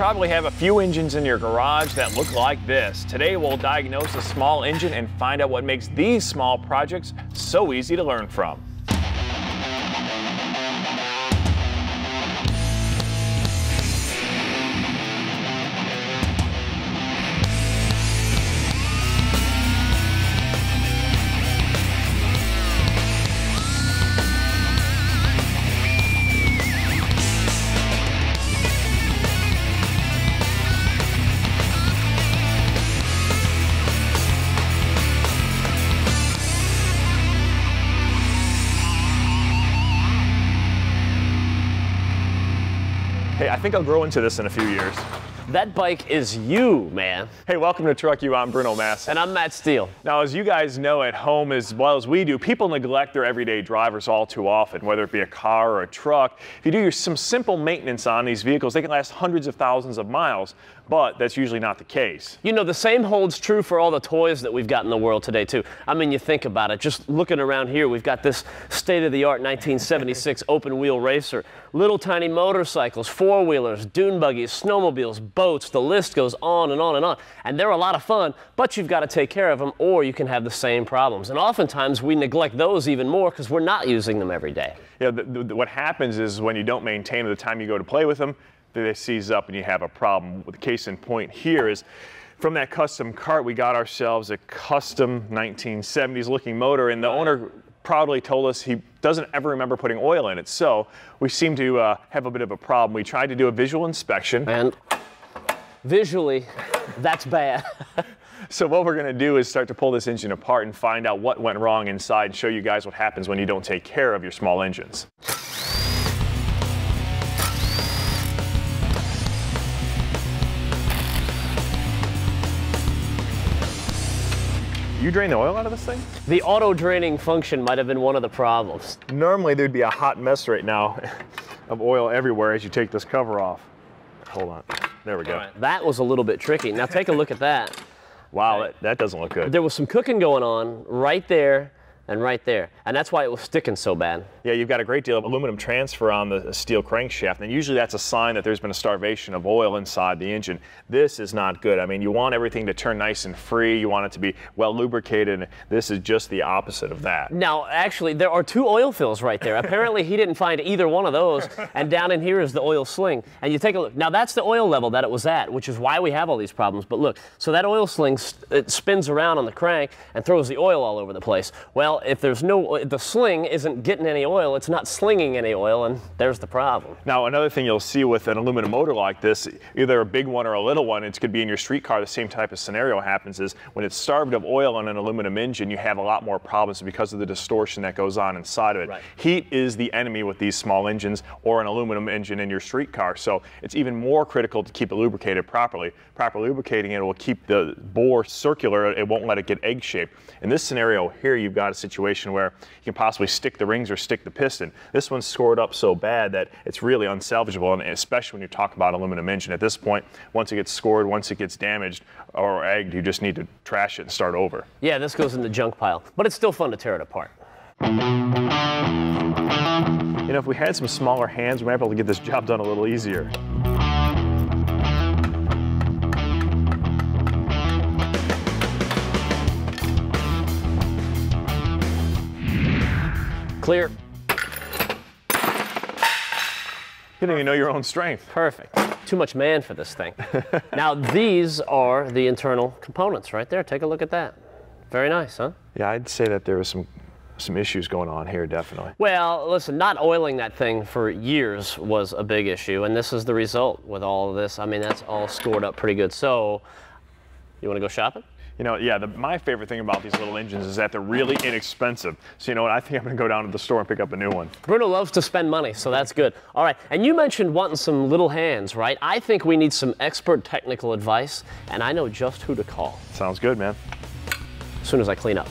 probably have a few engines in your garage that look like this. Today we'll diagnose a small engine and find out what makes these small projects so easy to learn from. I think I'll grow into this in a few years. That bike is you, man. Hey, welcome to Truck U. I'm Bruno Massel. And I'm Matt Steele. Now, as you guys know at home as well as we do, people neglect their everyday drivers all too often, whether it be a car or a truck. If you do your, some simple maintenance on these vehicles, they can last hundreds of thousands of miles, but that's usually not the case. You know, the same holds true for all the toys that we've got in the world today, too. I mean, you think about it. Just looking around here, we've got this state of the art 1976 open wheel racer, little tiny motorcycles, four wheelers, dune buggies, snowmobiles, boats. The list goes on and on and on. And they're a lot of fun, but you've got to take care of them or you can have the same problems. And oftentimes we neglect those even more because we're not using them every day. Yeah, the, the, what happens is when you don't maintain the time you go to play with them, they seize up and you have a problem. With the case in point here is from that custom cart, we got ourselves a custom 1970s looking motor, and the owner proudly told us he doesn't ever remember putting oil in it. So we seem to uh, have a bit of a problem. We tried to do a visual inspection. And visually, that's bad. so what we're going to do is start to pull this engine apart and find out what went wrong inside and show you guys what happens when you don't take care of your small engines. You drain the oil out of this thing? The auto draining function might have been one of the problems. Normally there'd be a hot mess right now of oil everywhere as you take this cover off. Hold on. There we go. Right. That was a little bit tricky. Now take a look at that. Wow, that, that doesn't look good. There was some cooking going on right there and right there. And that's why it was sticking so bad. Yeah, you've got a great deal of aluminum transfer on the steel crankshaft, and usually that's a sign that there's been a starvation of oil inside the engine. This is not good. I mean, you want everything to turn nice and free, you want it to be well lubricated, this is just the opposite of that. Now, actually, there are two oil fills right there. Apparently, he didn't find either one of those, and down in here is the oil sling. And you take a look. Now, that's the oil level that it was at, which is why we have all these problems. But look, so that oil sling, it spins around on the crank and throws the oil all over the place. Well, if there's no the sling isn't getting any oil, it's not slinging any oil, and there's the problem. Now, another thing you'll see with an aluminum motor like this, either a big one or a little one, it could be in your street car, the same type of scenario happens is when it's starved of oil on an aluminum engine, you have a lot more problems because of the distortion that goes on inside of it. Right. Heat is the enemy with these small engines or an aluminum engine in your street car, so it's even more critical to keep it lubricated properly. Proper lubricating it will keep the bore circular, it won't let it get egg-shaped. In this scenario here, you've got a situation where you can possibly stick the rings or stick the piston. This one's scored up so bad that it's really unsalvageable, and especially when you talk about aluminum engine. At this point, once it gets scored, once it gets damaged or egged, you just need to trash it and start over. Yeah, this goes in the junk pile, but it's still fun to tear it apart. You know, if we had some smaller hands, we might be able to get this job done a little easier. Clear. You don't even know your own strength. Perfect. Too much man for this thing. now these are the internal components right there. Take a look at that. Very nice, huh? Yeah, I'd say that there was some some issues going on here, definitely. Well, listen, not oiling that thing for years was a big issue, and this is the result with all of this. I mean, that's all scored up pretty good. So, you want to go shopping? You know, yeah, the, my favorite thing about these little engines is that they're really inexpensive. So, you know what, I think I'm going to go down to the store and pick up a new one. Bruno loves to spend money, so that's good. All right, and you mentioned wanting some little hands, right? I think we need some expert technical advice, and I know just who to call. Sounds good, man. As soon as I clean up.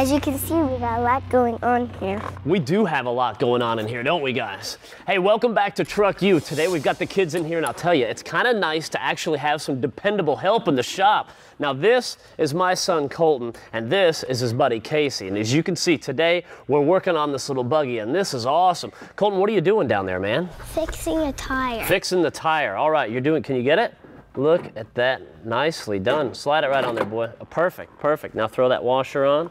As you can see, we got a lot going on here. We do have a lot going on in here, don't we, guys? Hey, welcome back to Truck U. Today we've got the kids in here, and I'll tell you, it's kind of nice to actually have some dependable help in the shop. Now, this is my son Colton, and this is his buddy Casey. And as you can see, today we're working on this little buggy, and this is awesome. Colton, what are you doing down there, man? Fixing a tire. Fixing the tire. All right, you're doing, can you get it? Look at that. Nicely done. Slide it right on there, boy. Perfect, perfect. Now throw that washer on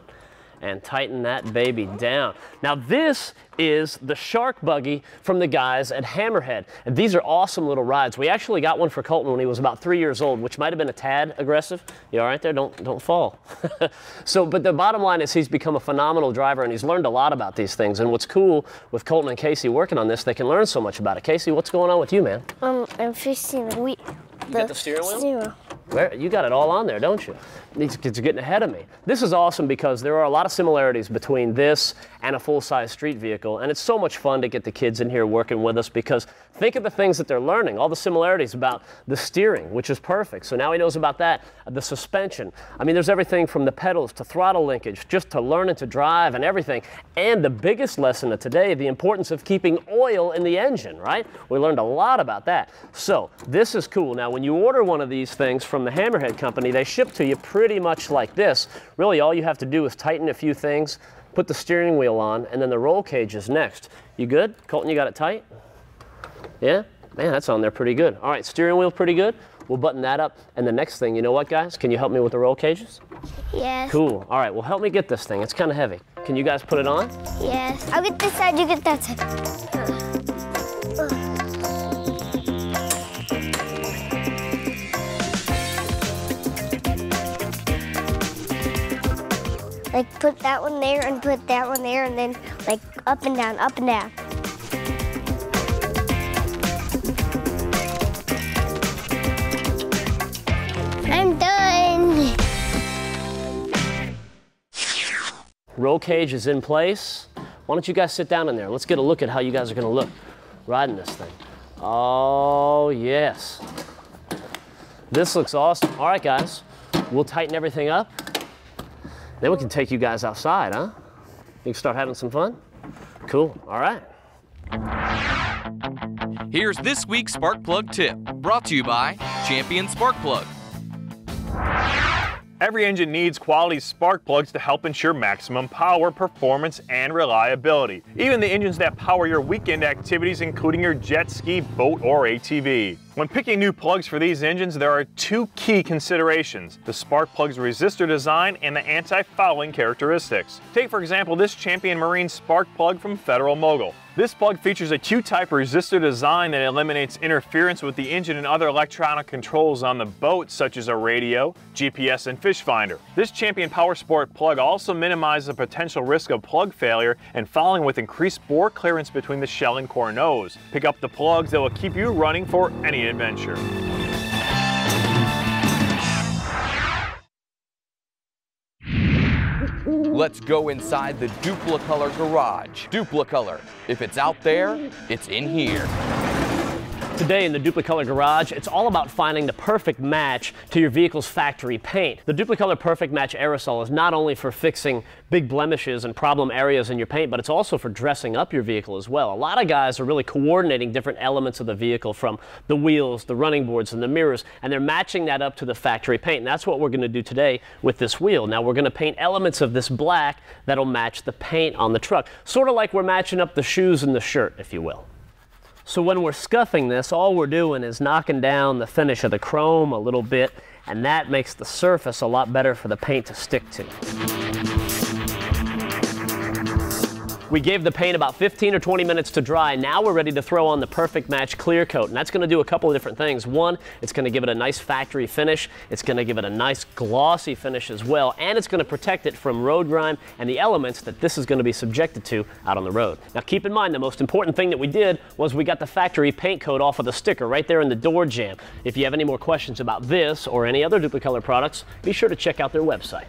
and tighten that baby down. Now this is the shark buggy from the guys at Hammerhead. And these are awesome little rides. We actually got one for Colton when he was about three years old, which might have been a tad aggressive. You all right there? Don't, don't fall. so, but the bottom line is he's become a phenomenal driver and he's learned a lot about these things. And what's cool with Colton and Casey working on this, they can learn so much about it. Casey, what's going on with you, man? Um, I'm fixing the wheel. You got the steering wheel? Steering wheel. Where, you got it all on there, don't you? These kids are getting ahead of me. This is awesome because there are a lot of similarities between this and a full-size street vehicle, and it's so much fun to get the kids in here working with us because think of the things that they're learning, all the similarities about the steering, which is perfect. So now he knows about that, the suspension. I mean, there's everything from the pedals to throttle linkage, just to learning to drive and everything. And the biggest lesson of today, the importance of keeping oil in the engine, right? We learned a lot about that. So this is cool. Now, when you order one of these things from the Hammerhead company, they ship to you pretty much like this. Really, all you have to do is tighten a few things, put the steering wheel on, and then the roll cage is next. You good? Colton, you got it tight? Yeah? Man, that's on there pretty good. All right, steering wheel pretty good. We'll button that up. And the next thing, you know what, guys? Can you help me with the roll cages? Yes. Cool. All right, well, help me get this thing. It's kind of heavy. Can you guys put it on? Yes. I'll get this side, you get that side. Like put that one there and put that one there and then like up and down, up and down. I'm done. Roll cage is in place. Why don't you guys sit down in there? Let's get a look at how you guys are to look riding this thing. Oh, yes. This looks awesome. All right, guys. We'll tighten everything up. Then we can take you guys outside, huh? You can start having some fun? Cool. All right. Here's this week's Spark Plug tip, brought to you by Champion Spark Plug. Every engine needs quality spark plugs to help ensure maximum power, performance, and reliability. Even the engines that power your weekend activities, including your jet ski, boat, or ATV. When picking new plugs for these engines, there are two key considerations, the spark plug's resistor design and the anti-fouling characteristics. Take for example this Champion Marine spark plug from Federal Mogul. This plug features a Q-type resistor design that eliminates interference with the engine and other electronic controls on the boat, such as a radio, GPS, and fish finder. This Champion Power Sport plug also minimizes the potential risk of plug failure and fouling with increased bore clearance between the shell and core nose. Pick up the plugs that will keep you running for any adventure. Let's go inside the Duplicolor garage. Duplicolor. If it's out there, it's in here. Today in the Duplicolor Garage, it's all about finding the perfect match to your vehicle's factory paint. The Duplicolor Perfect Match aerosol is not only for fixing big blemishes and problem areas in your paint, but it's also for dressing up your vehicle as well. A lot of guys are really coordinating different elements of the vehicle from the wheels, the running boards, and the mirrors, and they're matching that up to the factory paint. And that's what we're going to do today with this wheel. Now we're going to paint elements of this black that'll match the paint on the truck, sort of like we're matching up the shoes and the shirt, if you will. So when we're scuffing this, all we're doing is knocking down the finish of the chrome a little bit, and that makes the surface a lot better for the paint to stick to. We gave the paint about 15 or 20 minutes to dry. Now we're ready to throw on the Perfect Match Clear Coat, and that's going to do a couple of different things. One, it's going to give it a nice factory finish. It's going to give it a nice glossy finish as well, and it's going to protect it from road grime and the elements that this is going to be subjected to out on the road. Now keep in mind, the most important thing that we did was we got the factory paint coat off of the sticker right there in the door jamb. If you have any more questions about this or any other Duplicolor products, be sure to check out their website.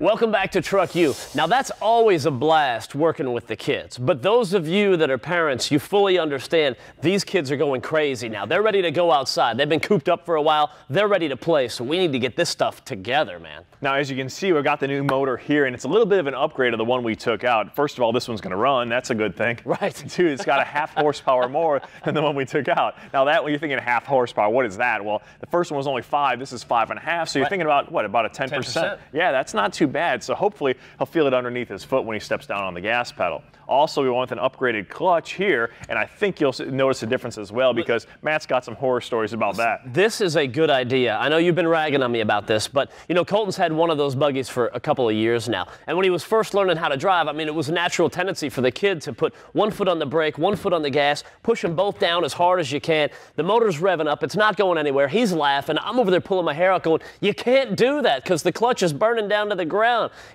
Welcome back to Truck U. Now, that's always a blast working with the kids. But those of you that are parents, you fully understand these kids are going crazy now. They're ready to go outside. They've been cooped up for a while. They're ready to play. So we need to get this stuff together, man. Now, as you can see, we've got the new motor here, and it's a little bit of an upgrade of the one we took out. First of all, this one's going to run. That's a good thing. Right. Two, it's got a half horsepower more than the one we took out. Now, that when you're thinking half horsepower, what is that? Well, the first one was only five. This is five and a half. So you're Right. thinking about what? About a 10%. 10%. Yeah, that's not too bad. So hopefully he'll feel it underneath his foot when he steps down on the gas pedal. Also, we went with an upgraded clutch here, and I think you'll notice a difference as well because Matt's got some horror stories about that. This is a good idea. I know you've been ragging on me about this, but you know, Colton's had one of those buggies for a couple of years now. And when he was first learning how to drive, I mean, it was a natural tendency for the kid to put one foot on the brake, one foot on the gas, push them both down as hard as you can. The motor's revving up, it's not going anywhere. He's laughing. I'm over there pulling my hair out going, You can't do that because the clutch is burning down to the ground.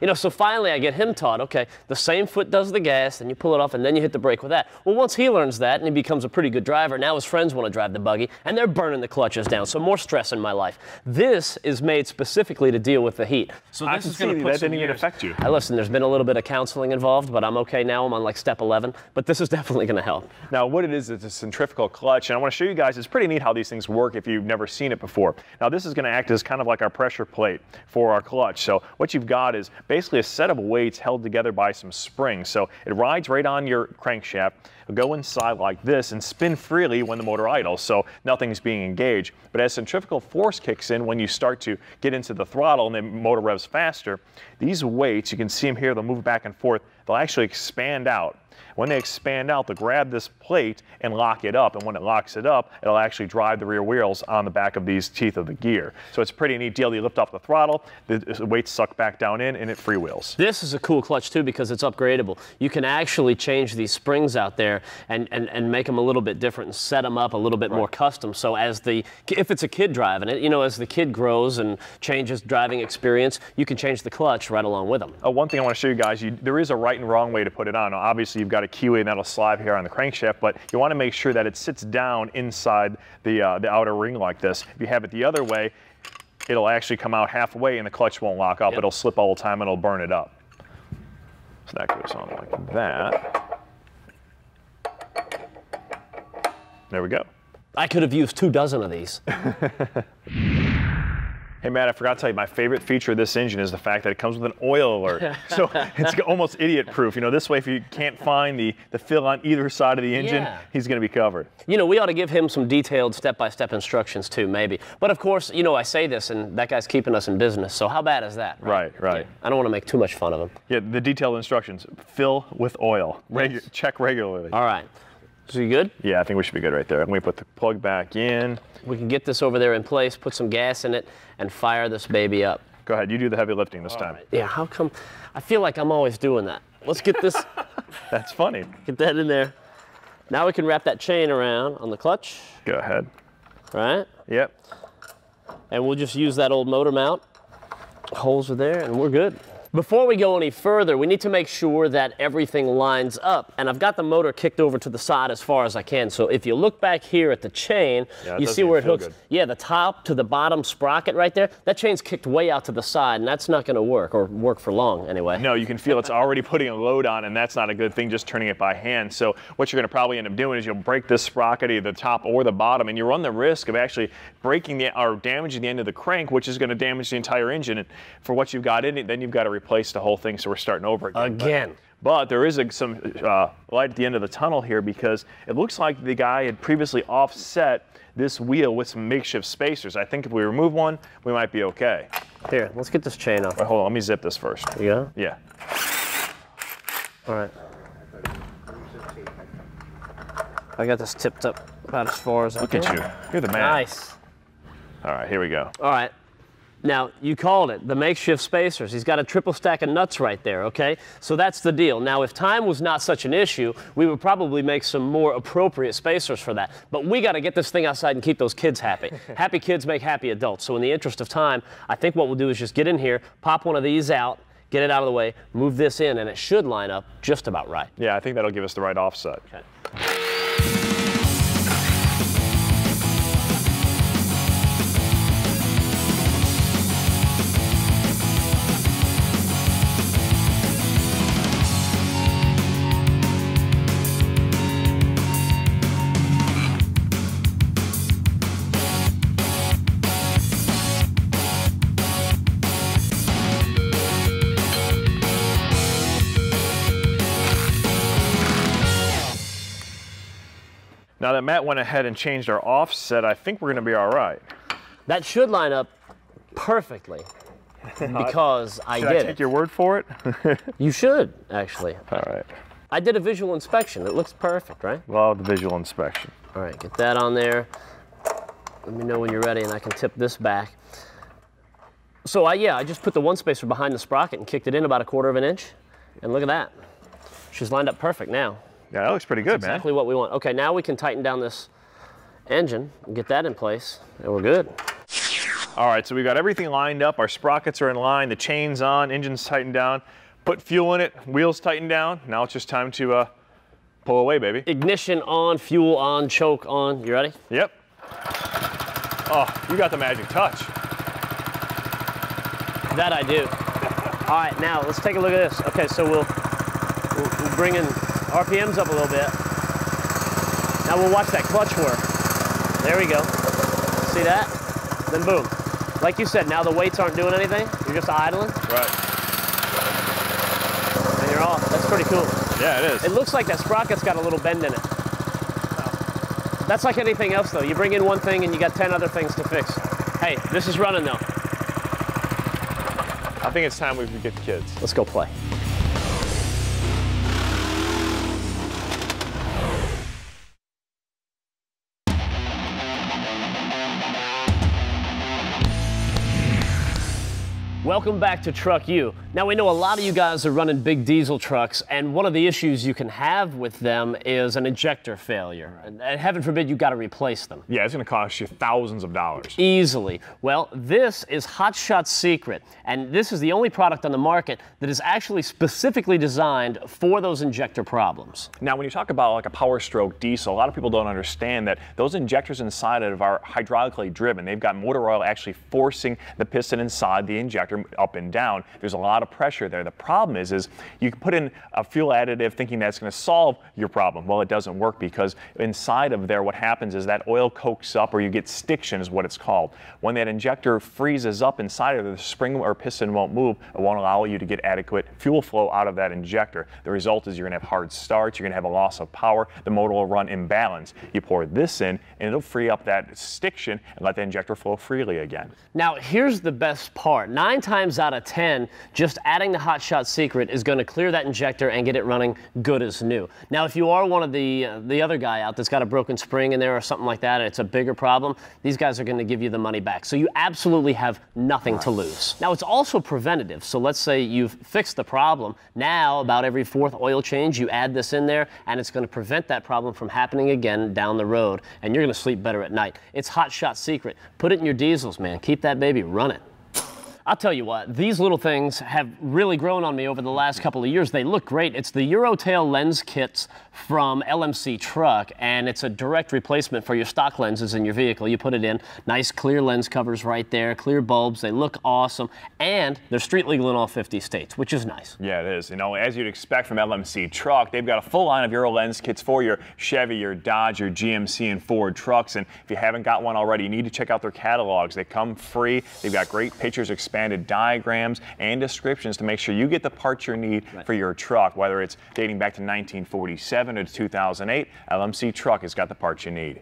You know, so finally I get him taught, okay, the same foot does the gas, and you pull it off, and then you hit the brake with that. Well, once he learns that and he becomes a pretty good driver, now his friends want to drive the buggy, and they're burning the clutches down. So more stress in my life. This is made specifically to deal with the heat. So this is going to that put some didn't even affect you. I listen. There's been a little bit of counseling involved, but I'm okay now. I'm on like step 11, but this is definitely going to help. Now, what it is, it's a centrifugal clutch, and I want to show you guys, it's pretty neat how these things work if you've never seen it before. Now, this is going to act as kind of like our pressure plate for our clutch. So what you've got is basically a set of weights held together by some springs. So it rides right on your crankshaft, it'll go inside like this and spin freely when the motor idles, so nothing's being engaged. But as centrifugal force kicks in when you start to get into the throttle and the motor revs faster, these weights, you can see them here, they'll move back and forth, they'll actually expand out. When they expand out, they'll grab this plate and lock it up. And when it locks it up, it'll actually drive the rear wheels on the back of these teeth of the gear. So it's a pretty neat deal. You lift off the throttle, the weights suck back down in, and it freewheels. This is a cool clutch too because it's upgradable. You can actually change these springs out there and, and, and make them a little bit different and set them up a little bit more custom. So as the if it's a kid driving it, you know, as the kid grows and changes driving experience, you can change the clutch right along with them. Uh, one thing I want to show you guys, you, there is a right and wrong way to put it on. Now, obviously, you've got a keyway and that'll slide here on the crankshaft, but you want to make sure that it sits down inside the, uh, the outer ring like this. If you have it the other way, it'll actually come out halfway and the clutch won't lock up. Yep. It'll slip all the time and it'll burn it up. So that goes on like that. There we go. I could have used two dozen of these. Hey Matt, I forgot to tell you, my favorite feature of this engine is the fact that it comes with an oil alert. so it's almost idiot proof. You know, this way if you can't find the, the fill on either side of the engine, Yeah. he's gonna be covered. You know, we ought to give him some detailed step-by-step instructions too, maybe. But of course, you know, I say this, and that guy's keeping us in business. So how bad is that? Right, right. Yeah, I don't want to make too much fun of him. Yeah, the detailed instructions, fill with oil, Regu- check regularly. All right. So you good? Yeah, I think we should be good right there. Let me put the plug back in. We can get this over there in place, put some gas in it, and fire this baby up. Go ahead, you do the heavy lifting this time. Yeah, how come? I feel like I'm always doing that. Let's get this, That's funny. get that in there. Now we can wrap that chain around on the clutch, Go ahead. right? Yep. And we'll just use that old motor mount. Holes are there, and we're good. Before we go any further, we need to make sure that everything lines up. And I've got the motor kicked over to the side as far as I can. So if you look back here at the chain, Yeah, you see where it hooks. good. Yeah, the top to the bottom sprocket right there, that chain's kicked way out to the side, and that's not going to work, or work for long anyway. No, you can feel it's already putting a load on, and that's not a good thing, just turning it by hand. So what you're going to probably end up doing is you'll break this sprocket, either the top or the bottom, and you run the risk of actually breaking the or damaging the end of the crank, which is going to damage the entire engine. And for what you've got in it, then you've got to replace the whole thing. So we're starting over again. But- Again. But there is a, some uh, light at the end of the tunnel here because it looks like the guy had previously offset this wheel with some makeshift spacers. I think if we remove one, we might be okay. Here, let's get this chain off. Wait, hold on, let me zip this first. Yeah? Yeah. All right. I got this tipped up about as far as I Look at you. You're the man. Nice. All right, here we go. All right. Now, you called it the makeshift spacers. He's got a triple stack of nuts right there, okay? So that's the deal. Now, if time was not such an issue, we would probably make some more appropriate spacers for that. But we got to get this thing outside and keep those kids happy. happy kids make happy adults. So, in the interest of time, I think what we'll do is just get in here, pop one of these out, get it out of the way, move this in, and it should line up just about right. Yeah, I think that'll give us the right offset. Okay. Now that Matt went ahead and changed our offset, I think we're gonna be all right. That should line up perfectly because I Should did I it. take your word for it? You should, actually. all right. I did a visual inspection. It looks perfect, right? Well, the visual inspection. All right, get that on there. Let me know when you're ready and I can tip this back. So I, yeah, I just put the one spacer behind the sprocket and kicked it in about a quarter of an inch. And look at that. She's lined up perfect now. Yeah, that looks pretty good, man. Exactly what we want. Okay, now we can tighten down this engine and get that in place and we're good. All right, so we've got everything lined up. Our sprockets are in line, the chain's on, engine's tightened down. Put fuel in it, wheels tightened down. Now it's just time to uh, pull away, baby. Ignition on, fuel on, choke on. You ready? Yep. Oh, you got the magic touch. That I do. All right, now let's take a look at this. Okay, so we'll, we'll, we'll bring in RPMs up a little bit. Now we'll watch that clutch work. There we go. See that? Then boom. Like you said, now the weights aren't doing anything. You're just idling Right. and you're off. That's pretty cool. Yeah, it is. It looks like that sprocket's got a little bend in it. That's like anything else, though. You bring in one thing and you got 10 other things to fix. Hey, this is running, though. I think it's time we get the kids. Let's go play. Welcome back to Truck U. Now we know a lot of you guys are running big diesel trucks, and one of the issues you can have with them is an injector failure. And and heaven forbid you got to replace them Yeah, it's gonna cost you thousands of dollars. easily. Well, this is Hot Shot's secret, and this is the only product on the market that is actually specifically designed for those injector problems. Now, when you talk about like a power stroke diesel, a lot of people don't understand that those injectors inside of are hydraulically driven. They've got motor oil actually forcing the piston inside the injector up and down. There's a lot of pressure there. The problem is, is you can put in a fuel additive thinking that's going to solve your problem. Well, it doesn't work because inside of there, what happens is that oil cokes up, or you get stiction, is what it's called. When that injector freezes up inside of it, the spring or piston won't move. It won't allow you to get adequate fuel flow out of that injector. The result is you're going to have hard starts. You're going to have a loss of power. The motor will run imbalanced. You pour this in, and it'll free up that stiction and let the injector flow freely again. Now, here's the best part. Nine times out of 10, just adding the Hot Shot Secret is going to clear that injector and get it running good as new. Now, if you are one of the, uh, the other guy out that's got a broken spring in there or something like that, and it's a bigger problem, these guys are going to give you the money back. So you absolutely have nothing to lose. Now, it's also preventative. So let's say you've fixed the problem. Now, about every fourth oil change, you add this in there, and it's going to prevent that problem from happening again down the road, and you're going to sleep better at night. It's Hot Shot Secret. Put it in your diesels, man. Keep that baby running. I'll tell you what, these little things have really grown on me over the last couple of years. They look great. It's the Eurotail lens kits from LMC Truck, and it's a direct replacement for your stock lenses in your vehicle. You put it in, nice clear lens covers right there, clear bulbs. They look awesome, and they're street legal in all 50 states, which is nice. Yeah, it is. You know, as you'd expect from LMC Truck, they've got a full line of Euro lens kits for your Chevy, your Dodge, your GMC, and Ford trucks. And if you haven't got one already, you need to check out their catalogs. They come free. They've got great pictures, expanded diagrams, and descriptions to make sure you get the parts you need for your truck. Whether it's dating back to 1947 or 2008, LMC Truck has got the parts you need.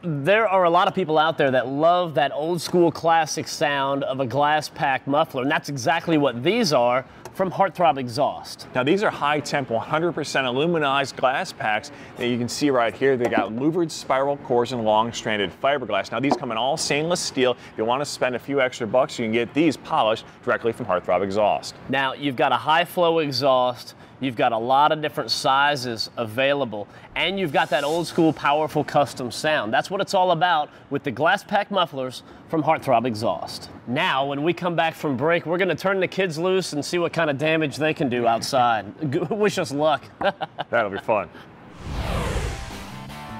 There are a lot of people out there that love that old school classic sound of a glass pack muffler, and that's exactly what these are from Heartthrob Exhaust. Now these are high temp 100% aluminized glass packs that you can see right here. They got louvered spiral cores and long stranded fiberglass. Now these come in all stainless steel. If you want to spend a few extra bucks, you can get these polished directly from Heartthrob Exhaust. Now, you've got a high flow exhaust, you've got a lot of different sizes available, and you've got that old school powerful custom sound. That's what it's all about with the glass pack mufflers from Heartthrob Exhaust. Now, when we come back from break, we're going to turn the kids loose and see what kind of damage they can do outside. Wish us luck. That'll be fun.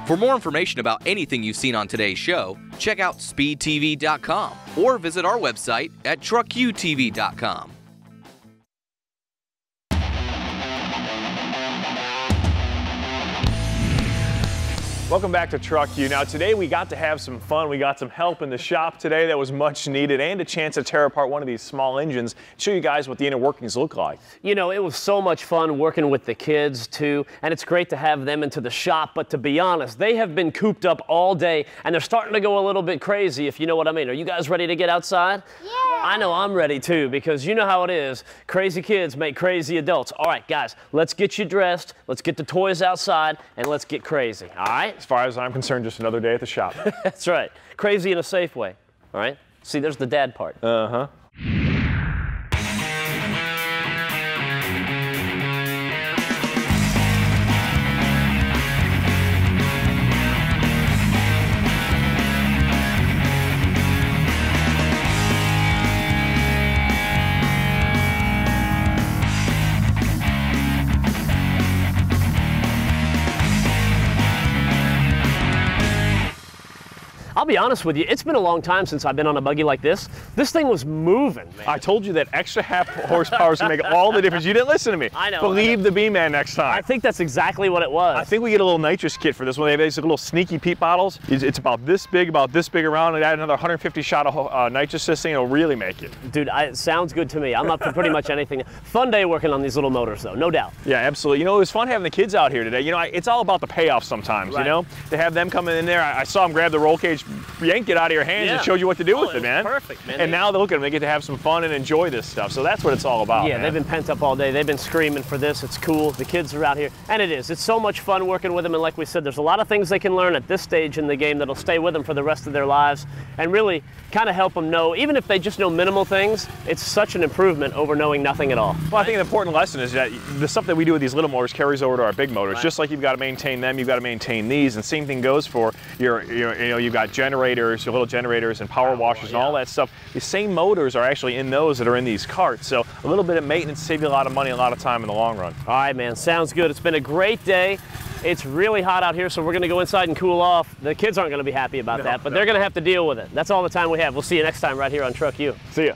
For more information about anything you've seen on today's show, check out speedtv.com or visit our website at truckutv.com. Welcome back to Truck U. Now today we got to have some fun. We got some help in the shop today that was much needed and a chance to tear apart one of these small engines, show you guys what the inner workings look like. You know, it was so much fun working with the kids too, and it's great to have them into the shop, but to be honest, they have been cooped up all day and they're starting to go a little bit crazy, if you know what I mean. Are you guys ready to get outside? Yeah. I know I'm ready too, because you know how it is. Crazy kids make crazy adults. All right, guys, let's get you dressed, let's get the toys outside, and let's get crazy, all right? As far as I'm concerned, just another day at the shop. That's right. Crazy in a safe way. All right? See, there's the dad part. Uh huh. Honest with you, it's been a long time since I've been on a buggy like this. This thing was moving, man. I told you that extra half horsepower is going to make all the difference. You didn't listen to me. I know, I Believe the B-Man next time. I think that's exactly what it was. I think we get a little nitrous kit for this one. They have these little sneaky Pete bottles. It's, it's about this big, about this big around, and add another 150 shot of uh, nitrous this thing, it'll really make it. Dude, I, it sounds good to me. I'm up for pretty much anything. Fun day working on these little motors, though, no doubt. Yeah, absolutely. You know, it was fun having the kids out here today. You know, I, it's all about the payoff sometimes, Right. you know? To have them come in there, I, I saw them grab the roll cage, yank it out of your hands, Yeah. and showed you what to do Oh, with it man. perfect, man. And now they look at them, they get to have some fun and enjoy this stuff. So that's what it's all about. Yeah, man. they've been pent up all day. They've been screaming for this. It's cool. The kids are out here. And it is. It's so much fun working with them. And like we said, there's a lot of things they can learn at this stage in the game that'll stay with them for the rest of their lives and really kind of help them know, even if they just know minimal things, it's such an improvement over knowing nothing at all. Well, I think an important lesson is that the stuff that we do with these little motors carries over to our big motors. Right. Just like you've got to maintain them, you've got to maintain these, and same thing goes for your, your you know, you've got generators, your little generators, and power washers, and all that stuff. The same motors are actually in those that are in these carts. So a little bit of maintenance save you a lot of money, a lot of time in the long run. All right, man. Sounds good. It's been a great day. It's really hot out here, so we're going to go inside and cool off. The kids aren't going to be happy about that, but they're going to have to deal with it. That's all the time we have. We'll see you next time right here on Truck U. See ya.